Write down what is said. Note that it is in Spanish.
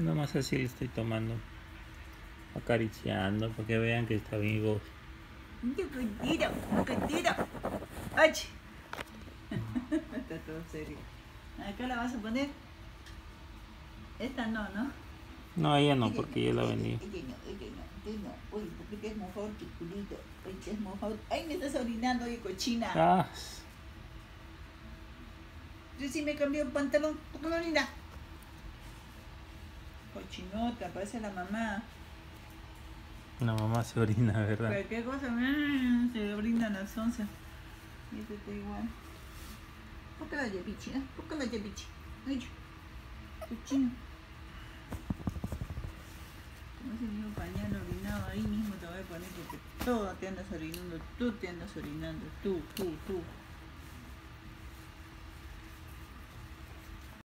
nomás así le estoy tomando. Acariciando para que vean que está vivo. Chiquitito, chiquitito. ¡Ay! Está todo serio. Acá la vas a poner. Esta no, ¿no? No, ella no, porque ella la venía. Ella no, ella no, ella no. Uy, porque te has mojado tu culito. Uy, te has mojado. ¡Ay, me estás orinando, oye, cochina! Ah, Yo sí me cambié el pantalón. ¿Por qué no orina? Cochinota, parece la mamá. la mamá se orina, ¿verdad? Cualquier cosa, mm, se brindan las once. Y este está igual. ¿Por qué vaya pichi? eh? ¿Por qué vaya pichi? Ay, cochino. Como ese mismo pañal orinado ahí mismo te voy a poner porque todo te andas orinando, tú te andas orinando, tú, tú, tú.